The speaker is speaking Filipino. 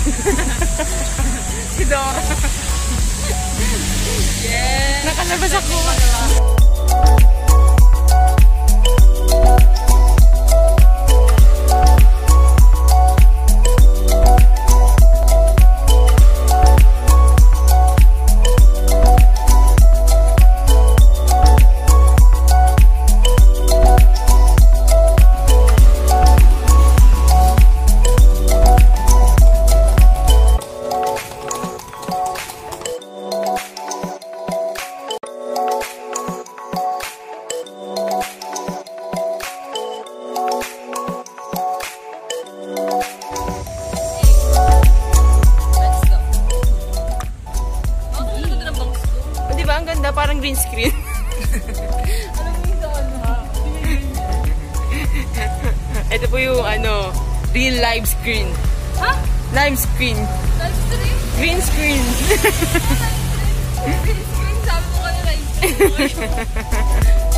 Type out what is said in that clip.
si Dora. yes. Nakalabas ako. Nakalabas ako. Parang green screen. Yung? Ito po yung ano, real live screen. Ha? Live screen. Live stream? Green screen. Live stream? Sabi mo kanina live stream.